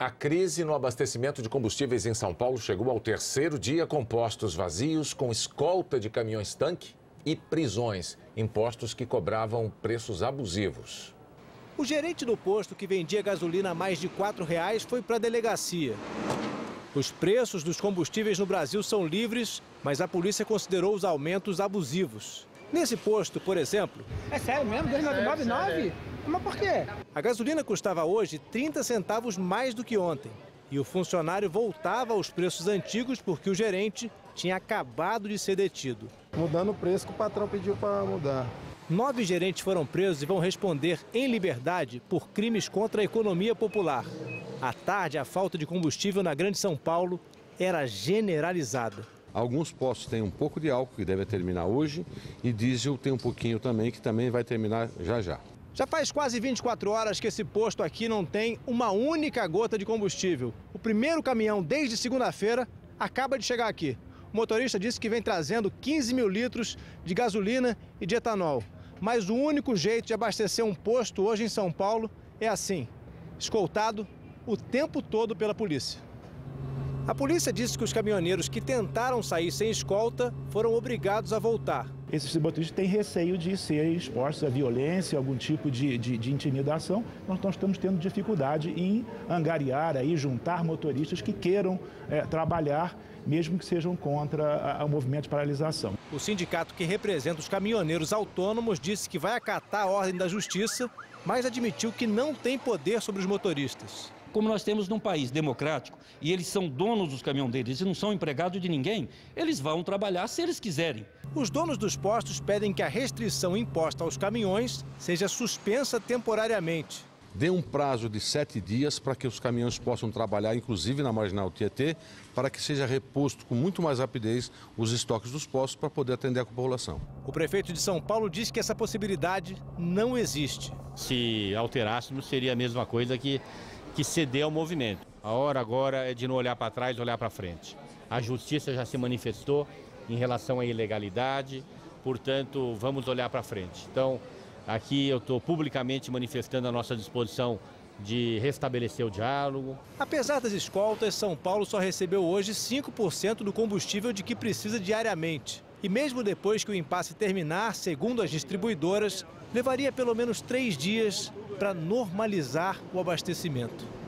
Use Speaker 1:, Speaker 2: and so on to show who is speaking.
Speaker 1: A crise no abastecimento de combustíveis em São Paulo chegou ao terceiro dia com postos vazios, com escolta de caminhões-tanque e prisões, impostos que cobravam preços abusivos.
Speaker 2: O gerente do posto que vendia gasolina a mais de R$ reais foi para a delegacia. Os preços dos combustíveis no Brasil são livres, mas a polícia considerou os aumentos abusivos. Nesse posto, por exemplo...
Speaker 3: É sério mesmo? 2,99? Mas por quê?
Speaker 2: A gasolina custava hoje 30 centavos mais do que ontem. E o funcionário voltava aos preços antigos porque o gerente tinha acabado de ser detido.
Speaker 4: Mudando o preço que o patrão pediu para mudar.
Speaker 2: Nove gerentes foram presos e vão responder em liberdade por crimes contra a economia popular. À tarde, a falta de combustível na Grande São Paulo era generalizada.
Speaker 5: Alguns postos têm um pouco de álcool, que deve terminar hoje, e diesel tem um pouquinho também, que também vai terminar já já.
Speaker 2: Já faz quase 24 horas que esse posto aqui não tem uma única gota de combustível. O primeiro caminhão, desde segunda-feira, acaba de chegar aqui. O motorista disse que vem trazendo 15 mil litros de gasolina e de etanol. Mas o único jeito de abastecer um posto hoje em São Paulo é assim, escoltado o tempo todo pela polícia. A polícia disse que os caminhoneiros que tentaram sair sem escolta foram obrigados a voltar
Speaker 6: esses motoristas têm receio de ser expostos à violência, algum tipo de, de, de intimidação. Nós, nós, estamos tendo dificuldade em angariar, aí, juntar motoristas que queiram é, trabalhar, mesmo que sejam contra o movimento de paralisação.
Speaker 2: O sindicato que representa os caminhoneiros autônomos disse que vai acatar a ordem da justiça, mas admitiu que não tem poder sobre os motoristas
Speaker 7: como nós temos num país democrático e eles são donos dos caminhoneiros e não são empregados de ninguém, eles vão trabalhar se eles quiserem.
Speaker 2: Os donos dos postos pedem que a restrição imposta aos caminhões seja suspensa temporariamente.
Speaker 5: Dê um prazo de sete dias para que os caminhões possam trabalhar, inclusive na marginal Tietê, para que seja reposto com muito mais rapidez os estoques dos postos para poder atender a população.
Speaker 2: O prefeito de São Paulo diz que essa possibilidade não existe.
Speaker 8: Se alterássemos, seria a mesma coisa que que ceder ao movimento. A hora agora é de não olhar para trás, olhar para frente. A justiça já se manifestou em relação à ilegalidade, portanto, vamos olhar para frente. Então, aqui eu estou publicamente manifestando a nossa disposição de restabelecer o diálogo.
Speaker 2: Apesar das escoltas, São Paulo só recebeu hoje 5% do combustível de que precisa diariamente. E mesmo depois que o impasse terminar, segundo as distribuidoras, levaria pelo menos três dias para normalizar o abastecimento.